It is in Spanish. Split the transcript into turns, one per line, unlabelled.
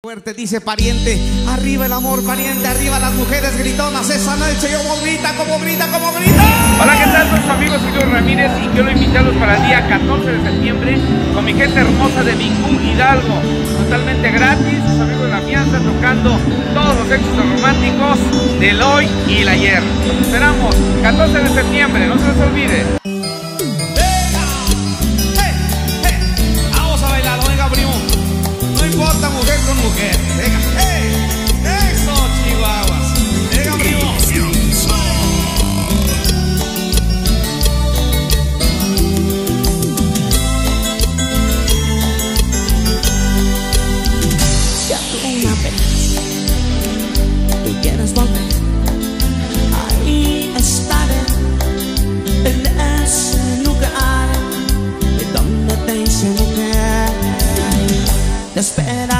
Fuerte dice pariente, arriba el amor pariente, arriba las mujeres gritonas, esa noche yo como grita, como grita, como grita.
Hola, ¿qué tal? Soy su amigo Silvio Ramírez y quiero invitarlos para el día 14 de septiembre con mi gente hermosa de Vincú Hidalgo. Totalmente gratis, sus amigos de la fianza tocando todos los éxitos románticos del hoy y el ayer. Los esperamos, 14 de septiembre, no se les olvide.
una vez tú quieres volver, ahí estaré en ese
lugar donde te hice mujer. Te espera.